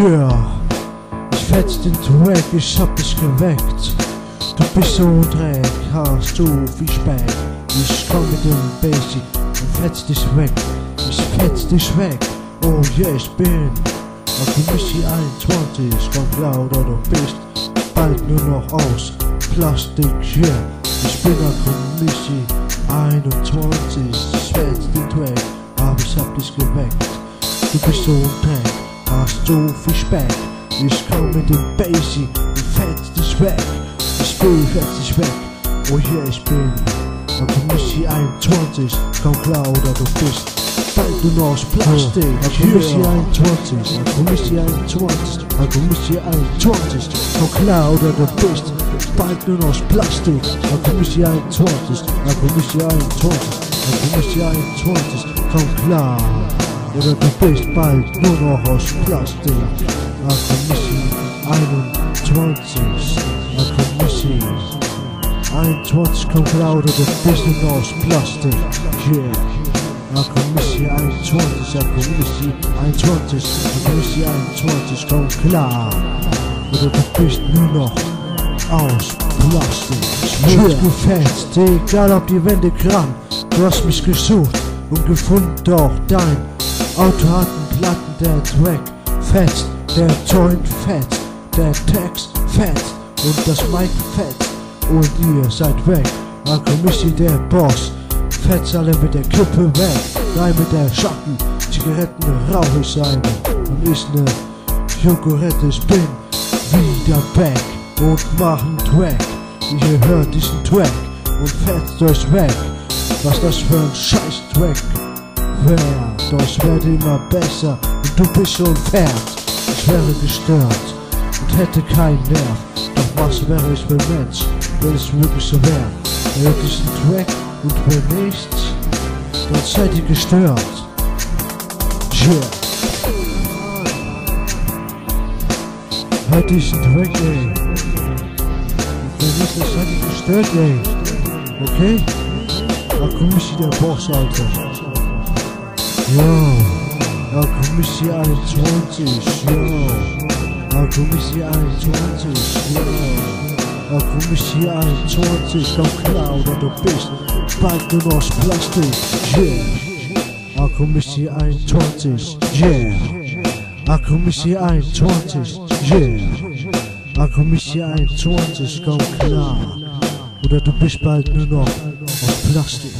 Yeah, ich fetz den Track, ich hab dich geweckt. Du bist so ein Dreck, hast du viel Speck. Ich komm mit dem Basic und fetz dich weg. Ich fetz dich weg, oh yeah, ich bin Akumichi 21, komm klar oder bist bald nur noch aus Plastik, yeah. Ich bin Akumichi 21, ich fetz den Track, aber ich hab dich geweckt. Du bist so ein Dreck, hast so viel Speck. Ich komm mit dem Basic und fetz dich weg. Ich bin fetz dich weg, oh yeah, ich bin Akumichi 21, komm klar oder du bist bald nur noch aus Plastik. Akumichi 21, Akumichi 21, Akumichi 21, komm klar oder du bist bald nur noch aus Plastik. Akumichi 21, Akumichi 21, Akumichi 21, komm klar. Oder du bist bald nur noch aus Plastik. Akumichi 21, Akumichi 21, komm klar oder du bist nur noch aus Plastik. Yeah. Akumichi 21, Akumichi 21, Akumichi 21, komm klar. Oder du bist nur noch aus Plastik. Schmutz gefetzt, egal ob die Wände krank. Du hast mich gesucht und gefunden, doch dein Auto hat einen Platten, der Track fetzt, der Joint fetzt, der Text fetzt und das Mic fetzt und ihr seid weg. Akumichi der Boss, fetzt alle mit der Kippe weg, rein mit der Schatten, Zigaretten rauch ich seine und ich ne Joghurette, bin wieder back und mach einen Track. Ihr hört diesen Track und fetzt euch weg. Was das für ein scheiß Track wär, doch ich werde immer besser und du bist schon fert. Ich wäre gestört und hätte keinen Nerv. Doch was wäre ich für Mensch, wenn es wirklich so wäre? Hört diesen Track und wenn nicht, dann seid ihr gestört. Yeah. Hört diesen Track, ey. Und wenn nicht, dann seid ihr gestört, ey. Okay? Da komm ich der Boss, Alter. Yo, da komm ich hier 21, yo. Da komm ich hier 21, yo. Da komm ich hier 21, komm klar, oder du bist bald nur noch Plastik, yeah. Da komm ich hier 21, yeah. Da komm ich hier 21, yeah. Da komm ich hier 21, komm klar. Oder du bist bald nur noch Plastik.